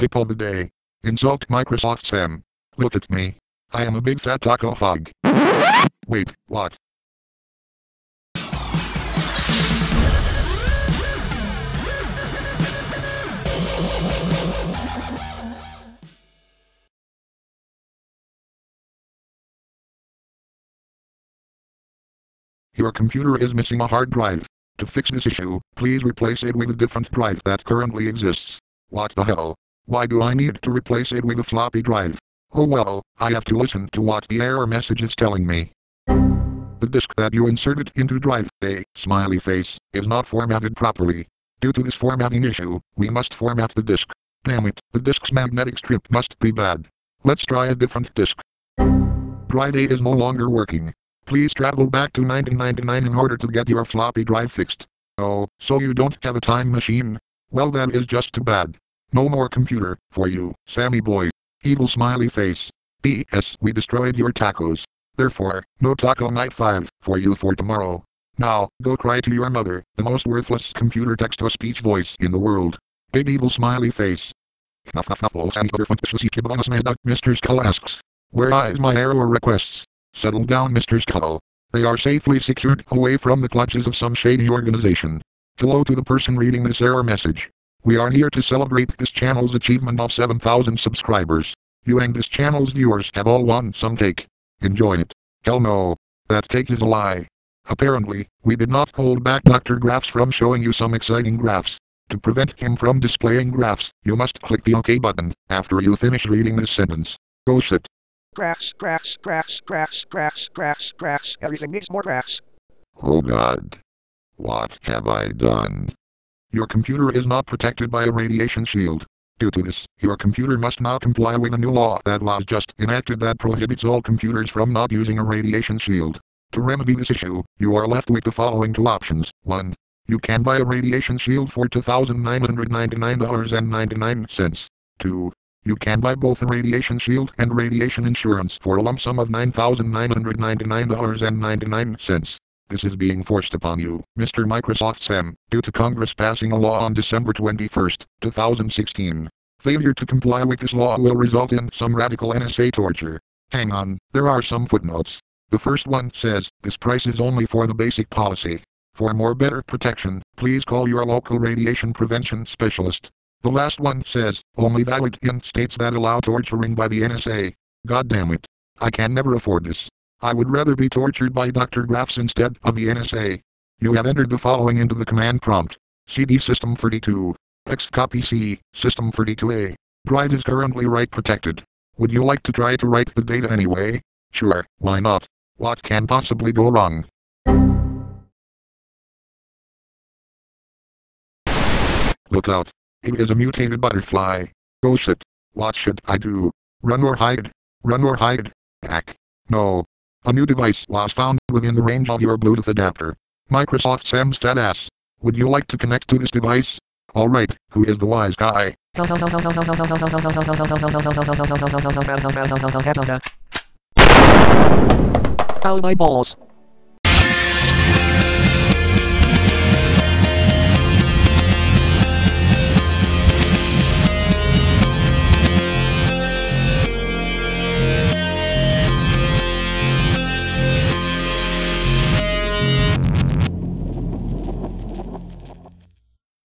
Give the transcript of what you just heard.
Tip of the day. Insult Microsoft Sam. Look at me. I am a big fat taco hog. Wait, what? Your computer is missing a hard drive. To fix this issue, please replace it with a different drive that currently exists. What the hell? Why do I need to replace it with a floppy drive? Oh well, I have to listen to what the error message is telling me. The disk that you inserted into drive A, smiley face, is not formatted properly. Due to this formatting issue, we must format the disk. Damn it, the disk's magnetic strip must be bad. Let's try a different disk. Drive A is no longer working. Please travel back to 1999 in order to get your floppy drive fixed. Oh, so you don't have a time machine? Well that is just too bad. No more computer, for you, Sammy boy. Evil smiley face. P.S. We destroyed your tacos. Therefore, no taco night 5, for you for tomorrow. Now, go cry to your mother, the most worthless computer text-to-speech voice in the world. Big evil smiley face. Mr. Skull asks. Where is my error requests? Settle down Mr. Skull. They are safely secured away from the clutches of some shady organization. Hello to the person reading this error message. We are here to celebrate this channel's achievement of 7,000 subscribers. You and this channel's viewers have all won some cake. Enjoy it. Hell no. That cake is a lie. Apparently, we did not hold back Dr. Graphs from showing you some exciting graphs. To prevent him from displaying graphs, you must click the OK button after you finish reading this sentence. Go sit. Graphs, graphs, graphs, graphs, graphs, graphs, graphs. Everything needs more graphs. Oh God. What have I done? Your computer is not protected by a radiation shield. Due to this, your computer must now comply with a new law that was just enacted that prohibits all computers from not using a radiation shield. To remedy this issue, you are left with the following two options. 1. You can buy a radiation shield for $2,999.99. 2. You can buy both a radiation shield and radiation insurance for a lump sum of $9,999.99. This is being forced upon you, Mr. Microsoft Sam, due to Congress passing a law on December 21, 2016. Failure to comply with this law will result in some radical NSA torture. Hang on, there are some footnotes. The first one says, this price is only for the basic policy. For more better protection, please call your local radiation prevention specialist. The last one says, only valid in states that allow torturing by the NSA. God damn it. I can never afford this. I would rather be tortured by Dr. Graphs instead of the NSA. You have entered the following into the command prompt. CD System 32. X copy C, System 32A. Drive is currently write protected. Would you like to try to write the data anyway? Sure, why not? What can possibly go wrong? Look out. It is a mutated butterfly. Go sit. What should I do? Run or hide? Run or hide? Hack. No. A new device was found within the range of your Bluetooth adapter. Microsoft Sam's fat ass. Would you like to connect to this device? Alright, who is the wise guy? Oh my balls.